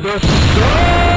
the sun!